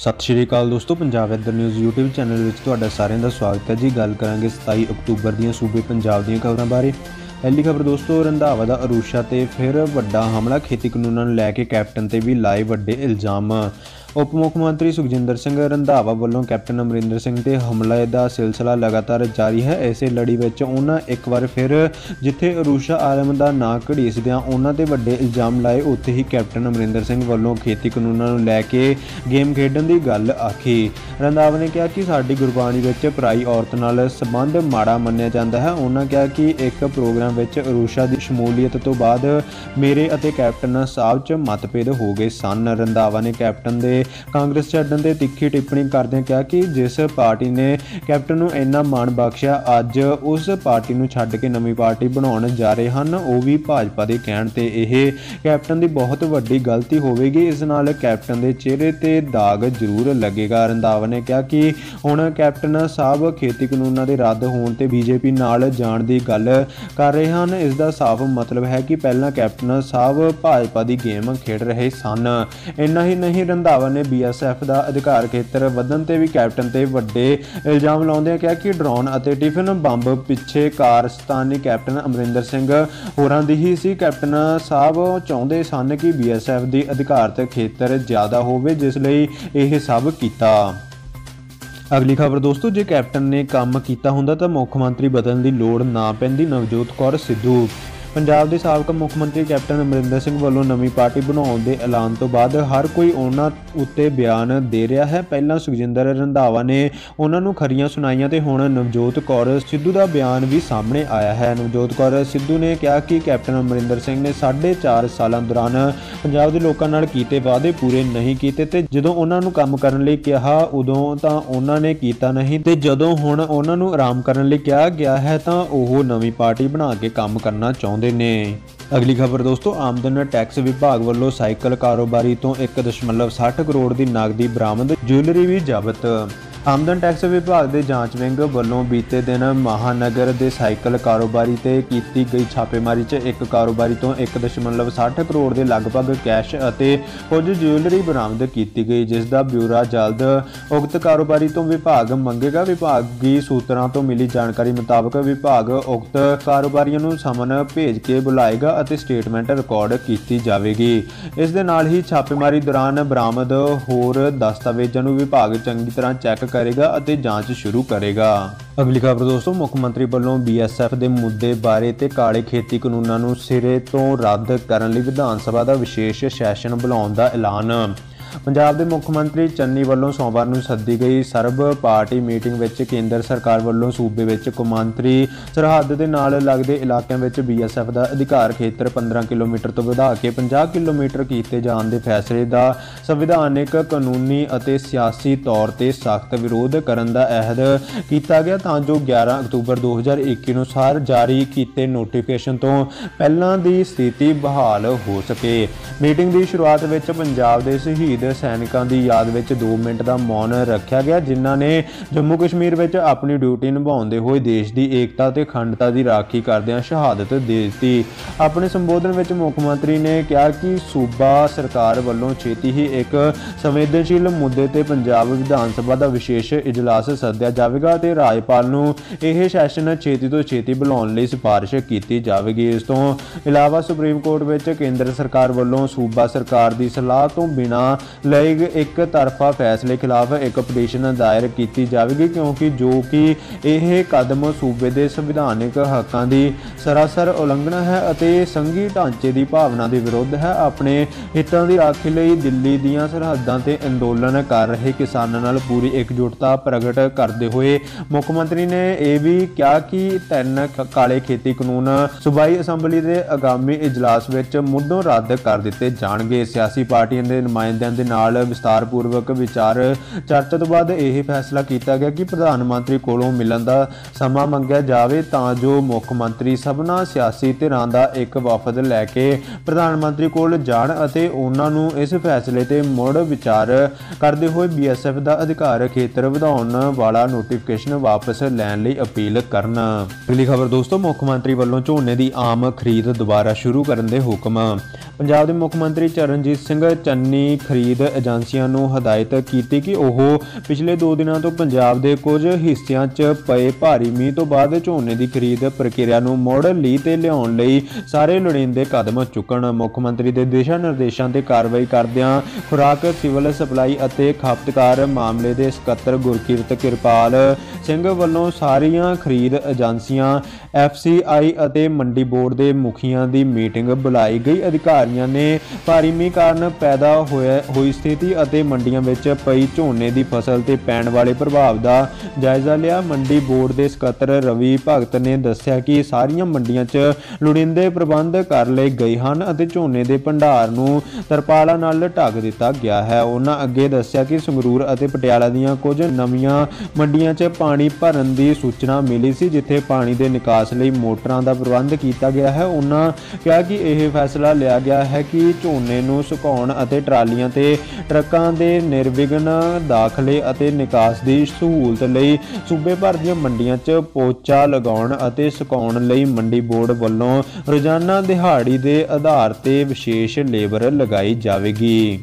ਸਤਿ ਸ਼੍ਰੀ ਅਕਾਲ ਦੋਸਤੋ, ਪੰਜਾਬ ਇੱਧਰ ਨਿਊਜ਼ YouTube ਚੈਨਲ ਵਿੱਚ ਤੁਹਾਡਾ ਸਾਰਿਆਂ ਦਾ ਸਵਾਗਤ ਹੈ ਜੀ। ਗੱਲ ਕਰਾਂਗੇ 27 ਅਕਤੂਬਰ ਦੀਆਂ ਸੂਬੇ ਪੰਜਾਬ ਦੀਆਂ ਖਬਰਾਂ ਬਾਰੇ। ਪਹਿਲੀ ਖਬਰ ਦੋਸਤੋ, ਰੰਧਾਵਾ ਦਾ ਅਰੂਸ਼ਾ ਤੇ ਫਿਰ ਵੱਡਾ ਹਮਲਾ। ਖੇਤੀ ਕਾਨੂੰਨਾਂ ਨੂੰ ਲੈ ਕੇ ਕੈਪਟਨ ਤੇ ਵੀ ਲਾਏ ਵੱਡੇ ਇਲਜ਼ਾਮ। ਉਪ ਮੁੱਖ ਮੰਤਰੀ ਸੁਖਜਿੰਦਰ ਸਿੰਘ ਰੰਧਾਵਾ ਵੱਲੋਂ ਕੈਪਟਨ ਅਮਰਿੰਦਰ ਸਿੰਘ ਤੇ ਹਮਲੇ ਦਾ ਸਿਲਸਿਲਾ ਲਗਾਤਾਰ ਜਾਰੀ ਹੈ। ਇਸੇ ਲੜੀ ਵਿੱਚ ਉਹਨਾਂ ਇੱਕ ਵਾਰ ਫਿਰ ਜਿੱਥੇ ਅਰੂਸ਼ਾ ਆਲਮ ਦਾ ਨਾਂ ਘੜੀਸਦਿਆਂ ਉਹਨਾਂ ਤੇ ਵੱਡੇ ਇਲਜ਼ਾਮ ਲਾਏ, ਉੱਥੇ ਹੀ ਕੈਪਟਨ ਅਮਰਿੰਦਰ ਸਿੰਘ ਵੱਲੋਂ ਖੇਤੀ ਕਾਨੂੰਨਾਂ ਨੂੰ ਲੈ ਕੇ ਗੇਮ ਖੇਡਣ ਦੀ ਗੱਲ ਆਖੀ। ਰੰਧਾਵਾ ਨੇ ਕਿਹਾ ਕਿ ਸਾਡੀ ਗੁਰਬਾਣੀ ਵਿੱਚ ਪਰਾਈ ਔਰਤ ਨਾਲ ਸੰਬੰਧ ਮਾੜਾ ਮੰਨਿਆ ਜਾਂਦਾ ਹੈ। ਉਹਨਾਂ ਕਿਹਾ ਕਿ ਇੱਕ ਪ੍ਰੋਗਰਾਮ ਵਿੱਚ ਅਰੂਸ਼ਾ ਦੀ ਸ਼ਮੂਲੀਅਤ ਤੋਂ ਬਾਅਦ ਮੇਰੇ ਅਤੇ ਕੈਪਟਨ ਸਾਹਿਬ 'ਚ ਮਤਭੇਦ ਹੋ ਗਏ ਸਨ। ਰੰਧਾਵਾ ਨੇ ਕੈਪਟਨ ਦੇ ਕਾਂਗਰਸ ਛੱਡਣ ਤੇ ਤਿੱਖੀ ਟਿੱਪਣੀ ਕਰਦਿਆਂ ਕਿਹਾ ਕਿ ਜਿਸ ਪਾਰਟੀ ਨੇ ਕੈਪਟਨ ਨੂੰ ਇੰਨਾ ਮਾਣ ਬਖਸ਼ਿਆ, ਅੱਜ ਉਸ ਪਾਰਟੀ ਨੂੰ ਛੱਡ ਕੇ ਨਵੀਂ ਪਾਰਟੀ ਬਣਾਉਣ ਜਾ ਰਹੇ ਹਨ, ਉਹ ਵੀ ਭਾਜਪਾ ਦੇ ਕਹਿਣ ਤੇ ਇਹ ਕੈਪਟਨ ਦੀ ਬਹੁਤ ਵੱਡੀ ਗਲਤੀ ਹੋਵੇਗੀ, ਇਸ ਨਾਲ ਕੈਪਟਨ ਦੇ ਚਿਹਰੇ ਤੇ ਦਾਗ ਜ਼ਰੂਰ ਲੱਗੇਗਾ। ਰੰਧਾਵਾ ਨੇ ਕਿਹਾ ਕਿ ਹੁਣ ਕੈਪਟਨ ਸਾਹਿਬ ਖੇਤੀ ਕਾਨੂੰਨਾਂ ਦੇ ਰੱਦ ਹੋਣ ਤੇ ਬੀਜੇਪੀ ਨਾਲ ਜਾਣ ਦੀ ਗੱਲ ਕਰ ਰਹੇ ਹਨ, ਇਸ ਦਾ ਸਾਫ਼ ਮਤਲਬ ਹੈ ਕਿ ਪਹਿਲਾਂ ਕੈਪਟਨ ਸਾਹਿਬ ਭਾਜਪਾ ਦੀ ਗੇਮ ਖੇਡ ਰਹੇ ਸਨ। ਇੰਨਾ ਹੀ ਨਹੀਂ, ਰੰਧਾਵਾ ਨੇ ਬੀਐਸਐਫ ਦਾ ਅਧਿਕਾਰ ਖੇਤਰ ਵਧਣ ਤੇ ਵੀ ਕੈਪਟਨ ਤੇ ਵੱਡੇ ਇਲਜ਼ਾਮ ਲਾਉਂਦੇ ਕਿਹਾ ਕਿ ਡਰੋਨ ਅਤੇ ਟਿਫਨ ਬੰਬ ਪਿੱਛੇ ਕਾਰਸਤਾਨੀ ਕੈਪਟਨ ਅਮਰਿੰਦਰ ਸਿੰਘ ਹੋਰਾਂ ਦੀ ਹੀ ਸੀ। ਕੈਪਟਨ ਸਾਹਿਬ ਚਾਹੁੰਦੇ ਸਨ ਕਿ ਬੀਐਸਐਫ ਦੀ ਅਧਿਕਾਰਤ ਖੇਤਰ ਜ਼ਿਆਦਾ ਹੋਵੇ, ਜਿਸ ਲਈ ਇਹ ਸਭ ਕੀਤਾ। ਅਗਲੀ ਖਬਰ, ਦੋਸਤੋ, ਜੇ ਕੈਪਟਨ ਨੇ ਕੰਮ ਕੀਤਾ ਹੁੰਦਾ ਤਾਂ ਮੁੱਖ ਮੰਤਰੀ ਬਦਲਣ ਦੀ ਲੋੜ ਨਾ ਪੈਂਦੀ। ਨਵਜੋਤ ਕੌਰ ਸਿੱਧੂ ਪੰਜਾਬ ਦੇ ਸਾਬਕਾ ਮੁੱਖ ਮੰਤਰੀ ਕੈਪਟਨ ਅਮਰਿੰਦਰ ਸਿੰਘ ਵੱਲੋਂ ਨਵੀਂ ਪਾਰਟੀ ਬਣਾਉਣ ਦੇ ਐਲਾਨ ਤੋਂ ਬਾਅਦ ਹਰ ਕੋਈ ਉਹਨਾਂ ਉੱਤੇ ਬਿਆਨ ਦੇ ਰਿਹਾ ਹੈ। ਪਹਿਲਾਂ ਸੁਖਜਿੰਦਰ ਰੰਧਾਵਾ ਨੇ ਉਹਨਾਂ ਨੂੰ ਖਰੀਆਂ ਸੁਣਾਈਆਂ ਤੇ ਹੁਣ ਨਵਜੋਤ ਕੌਰ ਸਿੱਧੂ ਦਾ ਬਿਆਨ ਵੀ ਸਾਹਮਣੇ ਆਇਆ ਹੈ। ਨਵਜੋਤ ਕੌਰ ਸਿੱਧੂ ਨੇ ਕਿਹਾ ਕਿ ਕੈਪਟਨ ਅਮਰਿੰਦਰ ਸਿੰਘ ਨੇ 4.5 ਸਾਲਾਂ ਦੌਰਾਨ ਪੰਜਾਬ ਦੇ ਲੋਕਾਂ ਨਾਲ ਕੀਤੇ ਵਾਅਦੇ ਪੂਰੇ ਨਹੀਂ ਕੀਤੇ ਤੇ ਜਦੋਂ ਉਹਨਾਂ ਨੂੰ ਕੰਮ ਕਰਨ ਲਈ ਕਿਹਾ, ਉਦੋਂ ਤਾਂ ਉਹਨਾਂ ਨੇ ਕੀਤਾ ਨਹੀਂ ਤੇ ਜਦੋਂ ਹੁਣ ਉਹਨਾਂ ਨੂੰ ਆਰਾਮ ਕਰਨ ਲਈ ਕਿਹਾ ਗਿਆ ਹੈ ਤਾਂ ਉਹ ਨਵੀਂ ਪਾਰਟੀ ਬਣਾ ਕੇ ਕੰਮ ਕਰਨਾ ਚਾਹੁੰਦੇ ਚਾਹੁੰਦੇ ਨੇ। ਅਗਲੀ ਖਬਰ ਦੋਸਤੋ, ਆਮਦਨ ਟੈਕਸ ਵਿਭਾਗ ਵੱਲੋਂ ਸਾਈਕਲ ਕਾਰੋਬਾਰੀ ਤੋਂ 1.60 ਕਰੋੜ ਦੀ ਨਗਦੀ ਬਰਾਮਦ, ਜੁਐਲਰੀ ਵੀ ਜ਼ਬਤ। ਆਮਦਨ ਟੈਕਸ ਵਿਭਾਗ ਦੇ ਜਾਂਚ ਵਿੰਗ ਵੱਲੋਂ ਬੀਤੇ ਦਿਨ ਮਹਾਨਗਰ ਦੇ ਸਾਈਕਲ ਕਾਰੋਬਾਰੀ ਤੇ ਕੀਤੀ ਗਈ ਛਾਪੇਮਾਰੀ 'ਚ ਇੱਕ ਕਾਰੋਬਾਰੀ ਤੋਂ 1.60 ਕਰੋੜ ਦੇ ਲਗਭਗ ਕੈਸ਼ ਅਤੇ ਕੁਝ ਜੁਐਲਰੀ ਬਰਾਮਦ ਕੀਤੀ ਗਈ, ਜਿਸ ਦਾ ਬਿਊਰਾ ਜਲਦ ਉਕਤ ਕਾਰੋਬਾਰੀ ਤੋਂ ਵਿਭਾਗ ਮੰਗੇਗਾ। ਵਿਭਾਗੀ ਸੂਤਰਾਂ ਤੋਂ ਮਿਲੀ ਜਾਣਕਾਰੀ ਮੁਤਾਬਕ ਵਿਭਾਗ ਉਕਤ ਕਾਰੋਬਾਰੀਆਂ ਨੂੰ ਸਮਨ ਭੇਜ ਕੇ ਬੁਲਾਏਗਾ ਅਤੇ ਸਟੇਟਮੈਂਟ ਰਿਕਾਰਡ ਕੀਤੀ ਜਾਵੇਗੀ। ਇਸ ਦੇ ਨਾਲ ਹੀ ਛਾਪੇਮਾਰੀ ਦੌਰਾਨ ਬਰਾਮਦ ਹੋਰ ਦਸਤਾਵੇਜ਼ਾਂ ਨੂੰ ਵਿਭਾਗ ਚੰਗੀ ਤਰ੍ਹਾਂ ਚੈੱਕ ਕਰੇਗਾ ਅਤੇ ਜਾਂਚ ਸ਼ੁਰੂ ਕਰੇਗਾ। ਅਗਲੀ ਖਬਰ ਦੋਸਤੋ, ਮੁੱਖ ਮੰਤਰੀ ਵੱਲੋਂ ਬੀਐਸਐਫ ਦੇ ਮੁੱਦੇ ਬਾਰੇ ਤੇ ਕਾਲੇ ਖੇਤੀ ਕਾਨੂੰਨਾਂ ਨੂੰ ਸਿਰੇ ਤੋਂ ਰੱਦ ਕਰਨ ਲਈ ਵਿਧਾਨ ਸਭਾ ਦਾ ਵਿਸ਼ੇਸ਼ ਸੈਸ਼ਨ ਬੁਲਾਉਣ ਦਾ ਐਲਾਨ। ਪੰਜਾਬ ਦੇ ਮੁੱਖ ਮੰਤਰੀ ਚੰਨੀ ਵੱਲੋਂ ਸੋਮਵਾਰ ਨੂੰ ਸੱਦੀ ਗਈ ਸਰਬ ਪਾਰਟੀ ਮੀਟਿੰਗ ਵਿੱਚ ਕੇਂਦਰ ਸਰਕਾਰ ਵੱਲੋਂ ਸੂਬੇ ਵਿੱਚ ਕੌਮਾਂਤਰੀ ਸਰਹੱਦ ਦੇ ਨਾਲ ਲੱਗਦੇ ਇਲਾਕਿਆਂ ਵਿੱਚ ਬੀਐਸਐਫ ਦਾ ਅਧਿਕਾਰ ਖੇਤਰ 15 ਕਿਲੋਮੀਟਰ ਤੋਂ ਵਧਾ ਕੇ 50 ਕਿਲੋਮੀਟਰ ਕੀਤੇ ਜਾਣ ਦੇ ਫੈਸਲੇ ਦਾ ਸੰਵਿਧਾਨਿਕ ਕਾਨੂੰਨੀ ਅਤੇ ਸਿਆਸੀ ਤੌਰ ਤੇ ਸਖਤ ਵਿਰੋਧ ਕਰਨ ਦਾ ਅਹਿਦ ਕੀਤਾ ਗਿਆ ਤਾਂ ਜੋ 11 ਅਕਤੂਬਰ 2021 ਅਨੁਸਾਰ ਜਾਰੀ ਕੀਤੇ ਨੋਟੀਫਿਕੇਸ਼ਨ ਤੋਂ ਪਹਿਲਾਂ ਦੀ ਸਥਿਤੀ ਬਹਾਲ ਹੋ ਸਕੇ। ਮੀਟਿੰਗ ਦੀ ਸ਼ੁਰੂਆਤ ਵਿੱਚ ਪੰਜਾਬ ਦੇ ਸ਼ਹੀਦ ਸੈਨਿਕਾਂ ਦੀ ਯਾਦ ਵਿੱਚ 2 ਮਿੰਟ ਦਾ ਮੌਨ ਰੱਖਿਆ ਗਿਆ, ਜਿਨ੍ਹਾਂ ਨੇ ਜੰਮੂ ਕਸ਼ਮੀਰ ਵਿੱਚ ਆਪਣੀ ਡਿਊਟੀ ਨਿਭਾਉਂਦੇ ਹੋਏ ਦੇਸ਼ ਦੀ ਏਕਤਾ ਤੇ ਅਖੰਡਤਾ ਦੀ ਰਾਖੀ ਕਰਦਿਆਂ ਸ਼ਹਾਦਤ ਦੇ ਦਿੱਤੀ। ਆਪਣੇ ਸੰਬੋਧਨ ਵਿੱਚ ਮੁੱਖ ਮੰਤਰੀ ਨੇ ਕਿਹਾ ਕਿ ਸੂਬਾ ਸਰਕਾਰ ਵੱਲੋਂ ਛੇਤੀ ਹੀ ਇੱਕ ਸੰਵੇਦਨਸ਼ੀਲ ਮੁੱਦੇ ਤੇ ਪੰਜਾਬ ਵਿਧਾਨ ਸਭਾ ਦਾ ਵਿਸ਼ੇਸ਼ ਇਜਲਾਸ ਸੱਦਿਆ ਜਾਵੇਗਾ ਤੇ ਰਾਜਪਾਲ ਨੂੰ ਇਹ ਸੈਸ਼ਨ ਛੇਤੀ ਤੋਂ ਛੇਤੀ ਬੁਲਾਉਣ ਲਈ ਸਿਫਾਰਿਸ਼ ਕੀਤੀ ਜਾਵੇਗੀ। ਇਸ ਤੋਂ ਇਲਾਵਾ ਸੁਪਰੀਮ ਕੋਰਟ ਵਿੱਚ ਕੇਂਦਰ ਸਰਕਾਰ ਵੱਲੋਂ ਸੂਬਾ ਸਰਕਾਰ ਦੀ ਸਲਾਹ ਤੋਂ ਬਿਨਾਂ ਲਏ ਇੱਕ ਤਰਫਾ ਫੈਸਲੇ ਖਿਲਾਫ ਇੱਕ ਪਟੀਸ਼ਨ ਦਾਇਰ ਕੀਤੀ ਜਾਵੇਗੀ, ਕਿਉਂਕਿ ਜੋ ਕਿ ਇਹ ਕਦਮ ਸੂਬੇ ਦੇ ਸੰਵਿਧਾਨਿਕ ਹੱਕਾਂ ਦੀ ਸਰਾਸਰ ਉਲੰਘਣਾ ਹੈ ਅਤੇ ਸੰਘੀ ਢਾਂਚੇ ਦੀ ਭਾਵਨਾ ਦੇ ਵਿਰੁੱਧ ਹੈ। ਆਪਣੇ ਹਿੱਤਾਂ ਦੀ ਰਾਖੀ ਲਈ ਦਿੱਲੀ ਦੀਆਂ ਸਰਹੱਦਾਂ ਤੇ ਅੰਦੋਲਨ ਕਰ ਰਹੇ ਕਿਸਾਨਾਂ ਨਾਲ ਪੂਰੀ ਇਕਜੁੱਟਤਾ ਪ੍ਰਗਟ ਕਰਦੇ ਹੋਏ ਮੁੱਖ ਮੰਤਰੀ ਨੇ ਇਹ ਵੀ ਕਿਹਾ ਕਿ ਤਿੰਨ ਕਾਲੇ ਖੇਤੀ ਕਾਨੂੰਨ ਸੂਬਾਈ ਅਸੈਂਬਲੀ ਦੇ ਆਗਾਮੀ ਇਜਲਾਸ ਵਿੱਚ ਮੁੱਢੋਂ ਰੱਦ ਕਰ ਦਿੱਤੇ ਜਾਣਗੇ। ਸਿਆਸੀ ਪਾਰਟੀਆਂ ਦੇ ਨੁਮਾਇੰਦਿਆਂ ਦੇ ਨਾਲ ਵਿਸਤਾਰਪੂਰਵਕ ਵਿਚਾਰ ਚਰਚਾ ਤੋਂ ਬਾਅਦ ਇਹ ਫੈਸਲਾ ਕੀਤਾ ਗਿਆ ਕਿ ਪ੍ਰਧਾਨ ਮੰਤਰੀ ਕੋਲੋਂ ਮਿਲਣ ਦਾ ਸਮਾਂ ਮੰਗਿਆ ਜਾਵੇ ਤਾਂ ਜੋ ਮੁੱਖ ਮੰਤਰੀ ਸਭਨਾ ਸਿਆਸੀ ਧਿਰਾਂ ਦਾ ਇੱਕ ਵਫਦ ਲੈ ਕੇ ਪ੍ਰਧਾਨ ਮੰਤਰੀ ਕੋਲ ਜਾਣ ਅਤੇ ਉਹਨਾਂ ਨੂੰ ਇਸ ਫੈਸਲੇ ਤੇ ਮੁੜ ਵਿਚਾਰ ਕਰਦੇ ਹੋਏ ਬੀਐਸਐਫ ਦਾ ਅਧਿਕਾਰ ਖੇਤਰ ਵਧਾਉਣ ਵਾਲਾ ਨੋਟੀਫਿਕੇਸ਼ਨ ਵਾਪਸ ਲੈਣ ਲਈ ਅਪੀਲ ਕਰਨ। ਅਗਲੀ ਖਬਰ ਦੋਸਤੋ, ਮੁੱਖ ਮੰਤਰੀ ਵੱਲੋਂ ਝੋਨੇ ਦੀ ਆਮ ਖਰੀਦ ਦੁਬਾਰਾ ਸ਼ੁਰੂ ਕਰਨ ਦੇ ਹੁਕਮ। ਪੰਜਾਬ ਦੇ ਮੁੱਖ ਮੰਤਰੀ ਚਰਨਜੀਤ ਸਿੰਘ ਚੰਨੀ ਖਰੀਦ ਖਰੀਦ ਏਜੰਸੀਆਂ ਨੂੰ ਹਦਾਇਤ ਕੀਤੀ ਕਿ ਉਹ ਪਿਛਲੇ 2 ਦਿਨਾਂ ਤੋਂ ਪੰਜਾਬ ਦੇ ਕੁਝ ਹਿੱਸਿਆਂ 'ਚ ਪਏ ਭਾਰੀ ਮੀਂਹ ਤੋਂ ਬਾਅਦ ਝੋਨੇ ਦੀ ਖਰੀਦ ਪ੍ਰਕਿਰਿਆ ਨੂੰ ਮੋੜ ਲਈ ਤੇ ਲਿਆਉਣ ਲਈ ਸਾਰੇ ਲੋੜੀਂਦੇ ਕਦਮ ਚੁੱਕਣ। ਮੁੱਖ ਮੰਤਰੀ ਦੇ ਦਿਸ਼ਾ ਨਿਰਦੇਸ਼ਾਂ ਤੇ ਕਾਰਵਾਈ ਕਰਦਿਆਂ ਖੁਰਾਕ, ਸਿਵਲ ਸਪਲਾਈ ਅਤੇ ਖਪਤਕਾਰ ਮਾਮਲੇ ਦੇ ਸਕੱਤਰ ਗੁਰਕੀਰਤ ਕਿਰਪਾਲ ਸਿੰਘ ਵੱਲੋਂ ਸਾਰੀਆਂ ਖਰੀਦ ਏਜੰਸੀਆਂ ਐਫਸੀਆਈ ਅਤੇ ਮੰਡੀ ਬੋਰਡ ਦੇ ਮੁਖੀਆਂ ਦੀ ਮੀਟਿੰਗ ਬੁਲਾਈ ਗਈ। ਅਧਿਕਾਰੀਆਂ ਨੇ ਭਾਰੀ ਮੀਂਹ ਕਾਰਨ ਪੈਦਾ ਹੋਇਆ ਹੋਈ ਸਥਿਤੀ ਅਤੇ ਮੰਡੀਆਂ ਵਿੱਚ ਪਈ ਝੋਨੇ ਦੀ ਫਸਲ ਤੇ ਪੈਣ ਵਾਲੇ ਪ੍ਰਭਾਵ ਦਾ ਜਾਇਜ਼ਾ ਲਿਆ। ਮੰਡੀ ਬੋਰਡ ਦੇ ਸਕੱਤਰ ਰਵੀ ਭਗਤ ਨੇ ਦੱਸਿਆ ਕਿ ਸਾਰੀਆਂ ਮੰਡੀਆਂ 'ਚ ਲੋੜੀਂਦੇ ਪ੍ਰਬੰਧ ਕਰ ਲਏ ਗਏ ਹਨ ਅਤੇ ਝੋਨੇ ਦੇ ਭੰਡਾਰ ਨੂੰ ਤਰਪਾਲਾਂ ਨਾਲ ਢੱਕ ਦਿੱਤਾ ਗਿਆ ਹੈ। ਉਹਨਾਂ ਅੱਗੇ ਦੱਸਿਆ ਕਿ ਸੰਗਰੂਰ ਅਤੇ ਪਟਿਆਲਾ ਦੀਆਂ ਕੁਝ ਨਵੀਆਂ ਮੰਡੀਆਂ 'ਚ ਪਾਣੀ ਭਰਨ ਦੀ ਸੂਚਨਾ ਮਿਲੀ ਸੀ, ਜਿੱਥੇ ਪਾਣੀ ਦੇ ਨਿਕਾਸ ਲਈ ਮੋਟਰਾਂ ਦਾ ਪ੍ਰਬੰਧ ਕੀਤਾ ਗਿਆ ਹੈ। ਉਹਨਾਂ ਕਿਹਾ ਕਿ ਇਹ ਫੈਸਲਾ ਲਿਆ ਗਿਆ ਹੈ ਕਿ ਝੋਨੇ ਨੂੰ ਸੁਕਾਉਣ ਅਤੇ ਟਰਾਲੀਆਂ ਤੇ ਟਰੱਕਾਂ ਦੇ ਨਿਰਵਿਘਨ ਦਾਖਲੇ ਅਤੇ ਨਿਕਾਸ ਦੀ ਸਹੂਲਤ ਲਈ ਸੂਬੇ ਭਰ ਦੀਆਂ ਮੰਡੀਆਂ 'ਚ ਪੋਚਾ ਲਗਾਉਣ ਅਤੇ ਸੁਕਾਉਣ ਲਈ ਮੰਡੀ ਬੋਰਡ ਵੱਲੋਂ ਰੋਜ਼ਾਨਾ ਦਿਹਾੜੀ ਦੇ ਆਧਾਰ ਤੇ ਵਿਸ਼ੇਸ਼ ਲੇਬਰ ਲਗਾਈ ਜਾਵੇਗੀ।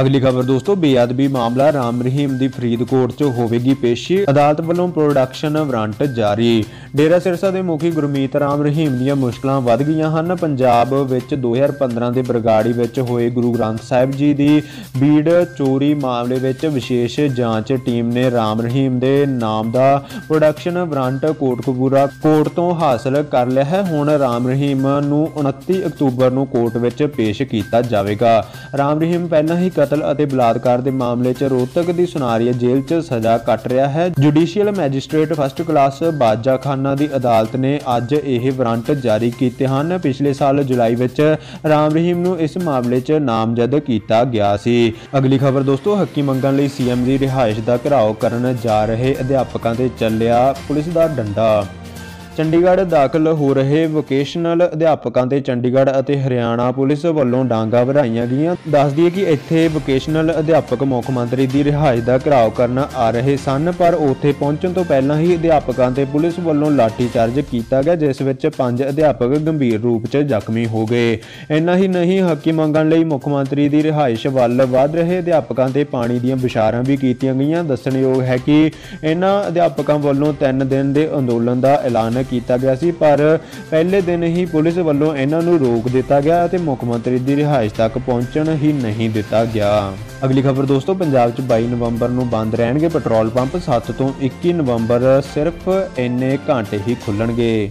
ਅਗਲੀ ਖਬਰ ਦੋਸਤੋ, ਬੇਅਦਬੀ ਮਾਮਲਾ ਰਾਮ ਰਹੀਮ ਦੀ ਫਰੀਦਕੋਟ 'ਚ ਹੋਵੇਗੀ ਪੇਸ਼ੀ। ਅਦਾਲਤ ਵੱਲੋਂ ਪ੍ਰੋਡਕਸ਼ਨ ਵਾਰੰਟ ਜਾਰੀ। ਡੇਰਾ ਸਿਰਸਾ ਦੇ ਮੁਖੀ ਗੁਰਮੀਤ ਰਾਮ ਰਹੀਮ ਦੀਆਂ ਮੁਸ਼ਕਲਾਂ ਵੱਧ ਗਈਆਂ ਹਨ। ਪੰਜਾਬ ਵਿੱਚ 2015 ਦੇ ਬਰਗਾੜੀ ਵਿੱਚ ਹੋਏ ਗੁਰੂ ਗ੍ਰੰਥ ਸਾਹਿਬ ਜੀ ਦੀ ਬੀੜ ਚੋਰੀ ਮਾਮਲੇ ਵਿੱਚ ਵਿਸ਼ੇਸ਼ ਜਾਂਚ ਟੀਮ ਨੇ ਰਾਮ ਰਹੀਮ ਦੇ ਨਾਮ ਦਾ ਪ੍ਰੋਡਕਸ਼ਨ ਵਾਰੰਟ ਕੋਟਕਪੂਰਾ ਕੋਰਟ ਤੋਂ ਹਾਸਲ ਕਰ ਲਿਆ ਹੈ। ਹੁਣ ਰਾਮ ਰਹੀਮ ਨੂੰ 29 ਅਕਤੂਬਰ ਨੂੰ ਕੋਰਟ ਵਿੱਚ ਪੇਸ਼ ਕੀਤਾ ਜਾਵੇਗਾ। ਰਾਮ ਰਹੀਮ ਪਹਿਲਾਂ ਹੀ ਕਤਲ ਅਤੇ ਬਲਾਤਕਾਰ ਦੇ ਮਾਮਲੇ 'ਚ ਰੋਹਤਕ ਦੀ ਸੁਨਾਰੀਆ ਜੇਲ੍ਹ 'ਚ ਸਜ਼ਾ ਕੱਟ ਰਿਹਾ ਹੈ। Judicial magistrate first class Bajakhana ਦੀ ਅਦਾਲਤ ਨੇ ਅੱਜ ਇਹ ਵਾਰੰਟ ਜਾਰੀ ਕੀਤੇ ਹਨ। ਪਿਛਲੇ ਸਾਲ ਜੁਲਾਈ ਵਿੱਚ ਰਾਮ ਰਹੀਮ ਨੂੰ ਇਸ ਮਾਮਲੇ 'ਚ ਨਾਮਜ਼ਦ ਕੀਤਾ ਗਿਆ ਸੀ। ਅਗਲੀ ਖਬਰ ਦੋਸਤੋ, ਹੱਕੀ ਮੰਗਣ ਲਈ ਸੀਐਮ ਦੀ ਰਿਹਾਇਸ਼ ਦਾ ਘਿਰਾਓ ਕਰਨ ਜਾ ਰਹੇ ਅਧਿਆਪਕਾਂ ਤੇ ਚੱਲਿਆ ਪੁਲਿਸ ਦਾ ਡੰਡਾ। ਚੰਡੀਗੜ੍ਹ ਦਾਖਲ ਹੋ ਰਹੇ ਵੋਕੇਸ਼ਨਲ ਅਧਿਆਪਕਾਂ ਤੇ ਚੰਡੀਗੜ੍ਹ ਅਤੇ ਹਰਿਆਣਾ ਪੁਲਿਸ ਵੱਲੋਂ ਡਾਂਗਾ ਵਧਾਈਆਂ ਗਈਆਂ। ਦੱਸ ਦਈਏ ਕਿ ਇੱਥੇ ਵੋਕੇਸ਼ਨਲ ਅਧਿਆਪਕ ਮੁੱਖ ਮੰਤਰੀ ਦੀ ਰਿਹਾਇਸ਼ ਦਾ ਘਿਰਾਓ ਕਰਨ ਆ ਰਹੇ ਸਨ, ਪਰ ਉੱਥੇ ਪਹੁੰਚਣ ਤੋਂ ਪਹਿਲਾਂ ਹੀ ਅਧਿਆਪਕਾਂ ਤੇ ਪੁਲਿਸ ਵੱਲੋਂ ਲਾਠੀਚਾਰਜ ਕੀਤਾ ਗਿਆ, ਜਿਸ ਵਿੱਚ ਪੰਜ ਅਧਿਆਪਕ ਗੰਭੀਰ ਰੂਪ 'ਚ ਜ਼ਖਮੀ ਹੋ ਗਏ। ਇੰਨਾ ਹੀ ਨਹੀਂ, ਹੱਕੀ ਮੰਗਣ ਲਈ ਮੁੱਖ ਮੰਤਰੀ ਦੀ ਰਿਹਾਇਸ਼ ਵੱਲ ਵੱਧ ਰਹੇ ਅਧਿਆਪਕਾਂ ਤੇ ਪਾਣੀ ਦੀਆਂ ਵਿਚਾਰਾਂ ਵੀ ਕੀਤੀਆਂ ਗਈਆਂ। ਦੱਸਣਯੋਗ ਹੈ ਕਿ ਇਹਨਾਂ ਅਧਿਆਪਕਾਂ ਵੱਲੋਂ 3 ਦਿਨ ਦੇ ਅੰਦੋਲਨ ਦਾ ਐਲਾਨ ਕੀਤਾ ਗਿਆ ਸੀ, ਪਰ ਪਹਿਲੇ ਦਿਨ ਹੀ ਪੁਲਿਸ ਵੱਲੋਂ ਇਹਨਾਂ ਨੂੰ ਰੋਕ ਦਿੱਤਾ ਗਿਆ ਅਤੇ ਮੁੱਖ ਮੰਤਰੀ ਦੀ ਰਿਹਾਇਸ਼ ਤੱਕ ਪਹੁੰਚਣ ਹੀ ਨਹੀਂ ਦਿੱਤਾ ਗਿਆ। ਅਗਲੀ ਖਬਰ ਦੋਸਤੋ, ਪੰਜਾਬ 'ਚ 22 ਨਵੰਬਰ ਨੂੰ ਬੰਦ ਰਹਿਣਗੇ ਪੈਟਰੋਲ ਪੰਪ 7 ਤੋਂ 21 ਨਵੰਬਰ ਸਿਰਫ ਇੰਨੇ ਘੰਟੇ ਹੀ ਖੁੱਲਣਗੇ।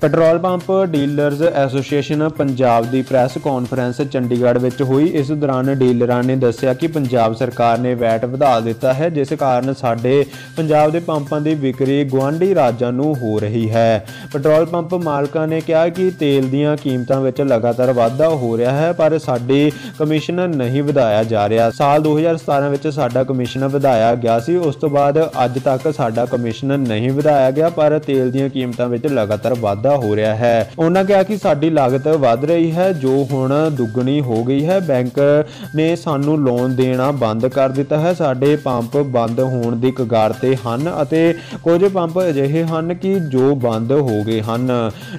Petrol pump dealers association Punjab ਦੀ ਪ੍ਰੈਸ ਕਾਨਫਰੰਸ ਚੰਡੀਗੜ੍ਹ ਵਿੱਚ ਹੋਈ। ਇਸ ਦੌਰਾਨ ਡੀਲਰਾਂ ਨੇ ਦੱਸਿਆ ਕਿ ਪੰਜਾਬ ਸਰਕਾਰ ਨੇ ਵੈਟ ਵਧਾ ਦਿੱਤਾ ਹੈ, ਜਿਸ ਕਾਰਨ ਸਾਡੇ ਪੰਜਾਬ ਦੇ ਪੰਪਾਂ ਦੀ ਵਿਕਰੀ ਗਵਾਂਢੀ ਰਾਜਾਂ ਨੂੰ ਹੋ ਰਹੀ ਹੈ। ਪੈਟਰੋਲ ਪੰਪ ਮਾਲਕਾਂ ਨੇ ਕਿਹਾ ਕਿ ਤੇਲ ਦੀਆਂ ਕੀਮਤਾਂ ਵਿੱਚ ਲਗਾਤਾਰ ਵਾਧਾ ਹੋ ਰਿਹਾ ਹੈ, ਪਰ ਸਾਡੀ ਕਮਿਸ਼ਨ ਨਹੀਂ ਵਧਾਇਆ ਜਾ ਰਿਹਾ। ਸਾਲ 2017 ਵਿੱਚ ਸਾਡਾ ਕਮਿਸ਼ਨ ਵਧਾਇਆ ਗਿਆ ਸੀ, ਉਸ ਤੋਂ ਬਾਅਦ ਅੱਜ ਤੱਕ ਸਾਡਾ ਕਮਿਸ਼ਨ ਨਹੀਂ ਵਧਾਇਆ ਗਿਆ, ਪਰ ਤੇਲ ਦੀਆਂ ਕੀਮਤਾਂ ਵਿੱਚ ਲਗਾਤਾਰ ਵਾਧਾ ਵਾਧਾ ਹੋ ਰਿਹਾ ਹੈ। ਉਹਨਾਂ ਕਿਹਾ ਕਿ ਸਾਡੀ ਲਾਗਤ ਵੱਧ ਰਹੀ ਹੈ, ਜੋ ਹੁਣ ਦੁੱਗਣੀ ਹੋ ਗਈ ਹੈ। ਬੈਂਕ ਨੇ ਸਾਨੂੰ ਲੋਨ ਦੇਣਾ ਬੰਦ ਕਰ ਦਿੱਤਾ ਹੈ। ਸਾਡੇ ਪੰਪ ਬੰਦ ਹੋਣ ਦੀ ਕਗਾਰ ਤੇ ਹਨ ਅਤੇ ਕੁਝ ਪੰਪ ਅਜਿਹੇ ਹਨ ਕਿ ਜੋ ਬੰਦ ਹੋ ਗਏ ਹਨ।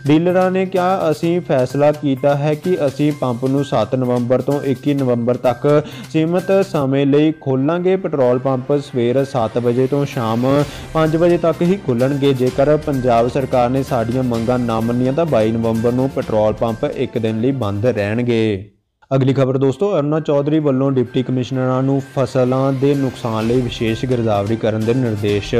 ਡੀਲਰਾਂ ਨੇ ਕਿਹਾ, ਅਸੀਂ ਫੈਸਲਾ ਕੀਤਾ ਹੈ ਕਿ ਅਸੀਂ ਪੰਪ ਨੂੰ 7 ਨਵੰਬਰ ਤੋਂ 21 ਨਵੰਬਰ ਤੱਕ ਸੀਮਤ ਸਮੇਂ ਲਈ ਖੋਲਾਂਗੇ। ਪੈਟਰੋਲ ਪੰਪ ਸਵੇਰ 7 ਵਜੇ ਤੋਂ ਸ਼ਾਮ 5 ਵਜੇ ਤੱਕ ਹੀ ਖੁੱਲਣਗੇ। ਜੇਕਰ ਪੰਜਾਬ ਸਰਕਾਰ ਨੇ ਸਾਡੀਆਂ ਮੰਗਾਂ ਨਾ ਮੰਨੀਆਂ ਤਾਂ 22 ਨਵੰਬਰ ਨੂੰ ਪੈਟਰੋਲ ਪੰਪ ਇੱਕ ਦਿਨ ਲਈ ਬੰਦ ਰਹਿਣਗੇ। ਅਗਲੀ ਖਬਰ ਦੋਸਤੋ, ਅਰੁਣਾ ਚੌਧਰੀ ਵੱਲੋਂ ਡਿਪਟੀ ਕਮਿਸ਼ਨਰਾਂ ਨੂੰ ਫਸਲਾਂ ਦੇ ਨੁਕਸਾਨ ਲਈ ਵਿਸ਼ੇਸ਼ ਗਿਰਦਾਵਰੀ ਕਰਨ ਦੇ ਨਿਰਦੇਸ਼।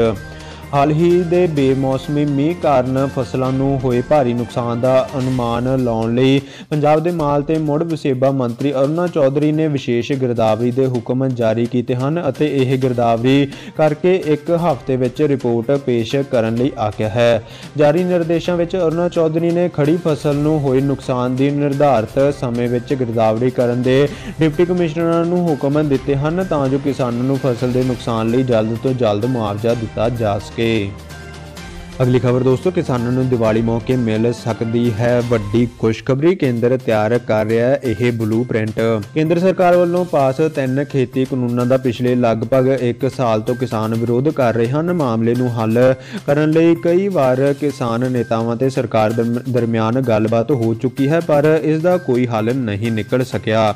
ਹਾਲ ਹੀ ਦੇ ਬੇਮੌਸਮੀ ਮੀਂਹ ਕਾਰਨ ਫਸਲਾਂ ਨੂੰ ਹੋਏ ਭਾਰੀ ਨੁਕਸਾਨ ਦਾ ਅਨੁਮਾਨ ਲਾਉਣ ਲਈ ਪੰਜਾਬ ਦੇ ਮਾਲ ਤੇ ਮੁੜ ਵਸੇਬਾ ਮੰਤਰੀ ਅਰੁਣਾ ਚੌਧਰੀ ਨੇ ਵਿਸ਼ੇਸ਼ ਗਿਰਦਾਵਰੀ ਦੇ ਹੁਕਮ ਜਾਰੀ ਕੀਤੇ ਹਨ ਅਤੇ ਇਹ ਗਿਰਦਾਵਰੀ ਕਰਕੇ ਇੱਕ ਹਫ਼ਤੇ ਵਿੱਚ ਰਿਪੋਰਟ ਪੇਸ਼ ਕਰਨ ਲਈ ਆਖਿਆ ਹੈ। ਜਾਰੀ ਨਿਰਦੇਸ਼ਾਂ ਵਿੱਚ ਅਰੁਣਾ ਚੌਧਰੀ ਨੇ ਖੜੀ ਫਸਲ ਨੂੰ ਹੋਏ ਨੁਕਸਾਨ ਦੀ ਨਿਰਧਾਰਤ ਸਮੇਂ ਵਿੱਚ ਗਿਰਦਾਵਰੀ ਕਰਨ ਦੇ ਡਿਪਟੀ ਕਮਿਸ਼ਨਰਾਂ ਨੂੰ ਹੁਕਮ ਦਿੱਤੇ ਹਨ ਤਾਂ ਜੋ ਕਿਸਾਨਾਂ ਨੂੰ ਫਸਲ ਦੇ ਨੁਕਸਾਨ ਲਈ ਜਲਦ ਤੋਂ ਜਲਦ ਮੁਆਵਜ਼ਾ ਦਿੱਤਾ ਜਾ ਸਕੇ। ਅਗਲੀ ਖਬਰ ਦੋਸਤੋ, ਕਿਸਾਨਾਂ ਨੂੰ ਦੀਵਾਲੀ ਮੌਕੇ ਮਿਲ ਸਕਦੀ ਹੈ ਵੱਡੀ ਖੁਸ਼ਖਬਰੀ। ਕੇਂਦਰ ਤਿਆਰ ਕਰ ਰਿਹਾ ਹੈ ਇਹ ਬਲੂਪ੍ਰਿੰਟ ਕੇਂਦਰ ਸਰਕਾਰ ਵੱਲੋਂ ਪਾਸ ਤਿੰਨ ਖੇਤੀ ਕਾਨੂੰਨਾਂ ਦਾ ਪਿਛਲੇ ਲਗਭਗ 1 ਸਾਲ ਤੋਂ ਕਿਸਾਨ ਵਿਰੋਧ ਕਰ ਰਹੇ ਹਨ। ਮਾਮਲੇ ਨੂੰ ਹੱਲ ਕਰਨ ਲਈ ਕਈ ਵਾਰ ਕਿਸਾਨ ਨੇਤਾਵਾਂ ਤੇ ਸਰਕਾਰ ਦਰਮਿਆਨ ਗੱਲਬਾਤ ਹੋ ਚੁੱਕੀ ਹੈ, ਪਰ ਇਸ ਦਾ ਕੋਈ ਹੱਲ ਨਹੀਂ ਨਿਕਲ ਸਕਿਆ।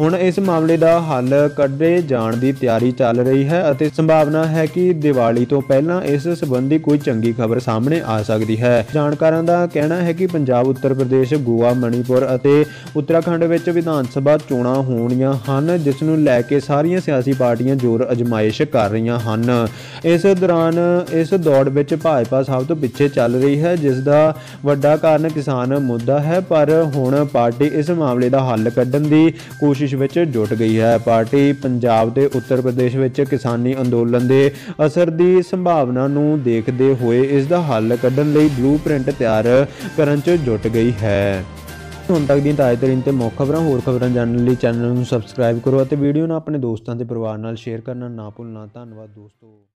ਹੁਣ ਇਸ ਮਾਮਲੇ ਦਾ ਹੱਲ ਕੱਢੇ ਜਾਣ ਦੀ ਤਿਆਰੀ ਚੱਲ ਰਹੀ ਹੈ ਅਤੇ ਸੰਭਾਵਨਾ ਹੈ ਕਿ ਦੀਵਾਲੀ ਤੋਂ ਪਹਿਲਾਂ ਇਸ ਸੰਬੰਧੀ ਕੋਈ ਚੰਗੀ ਖਬਰ ਸਾਹਮਣੇ ਆ ਸਕਦੀ ਹੈ। ਜਾਣਕਾਰਾਂ ਦਾ ਕਹਿਣਾ ਹੈ ਕਿ ਪੰਜਾਬ, ਉੱਤਰ ਪ੍ਰਦੇਸ਼, ਗੋਆ, ਮਣੀਪੁਰ ਅਤੇ ਉੱਤਰਾਖੰਡ ਵਿੱਚ ਵਿਧਾਨ ਸਭਾ ਚੋਣਾਂ ਹੋਣੀਆਂ ਹਨ, ਜਿਸ ਨੂੰ ਲੈ ਕੇ ਸਾਰੀਆਂ ਸਿਆਸੀ ਪਾਰਟੀਆਂ ਜ਼ੋਰ ਅਜਮਾਇਸ਼ ਕਰ ਰਹੀਆਂ ਹਨ। ਇਸ ਦੌਰਾਨ ਇਸ ਦੌੜ ਵਿੱਚ ਭਾਜਪਾ ਸਭ ਤੋਂ ਪਿੱਛੇ ਚੱਲ ਰਹੀ ਹੈ, ਜਿਸ ਦਾ ਵੱਡਾ ਕਾਰਨ ਕਿਸਾਨ ਮੁੱਦਾ ਹੈ, ਪਰ ਹੁਣ ਪਾਰਟੀ ਇਸ ਮਾਮਲੇ ਦਾ ਹੱਲ ਕੱਢਣ ਦੀ ਕੋਸ਼ਿਸ਼ ਵਿੱਚ ਜੁਟ ਗਈ ਹੈ। ਪਾਰਟੀ ਪੰਜਾਬ ਤੇ ਉੱਤਰ ਪ੍ਰਦੇਸ਼ ਵਿੱਚ ਕਿਸਾਨੀ ਅੰਦੋਲਨ ਦੇ ਅਸਰ ਦੀ ਸੰਭਾਵਨਾ ਨੂੰ ਦੇਖਦੇ ਹੋਏ ਇਸ ਦਾ ਹੱਲ ਕੱਢਣ ਲਈ ਬਲੂਪ੍ਰਿੰਟ ਤਿਆਰ ਕਰਨ 'ਚ ਜੁਟ ਗਈ ਹੈ। ਹੁਣ ਤੱਕ ਦੀਆਂ ਤਾਜ਼ਾ ਤਰੀਨ ਤੇ ਮੁੱਖ ਖਬਰਾਂ, ਹੋਰ ਖਬਰਾਂ ਜਾਣਨ ਲਈ ਚੈਨਲ ਨੂੰ ਸਬਸਕ੍ਰਾਈਬ ਕਰੋ ਅਤੇ ਵੀਡੀਓ ਨੂੰ ਆਪਣੇ ਦੋਸਤਾਂ ਤੇ ਪਰਿਵਾਰ ਨਾਲ ਸ਼ੇਅਰ ਕਰਨਾ ਨਾ ਭੁੱਲਣਾ। ਧੰਨਵਾਦ ਦੋਸਤੋ।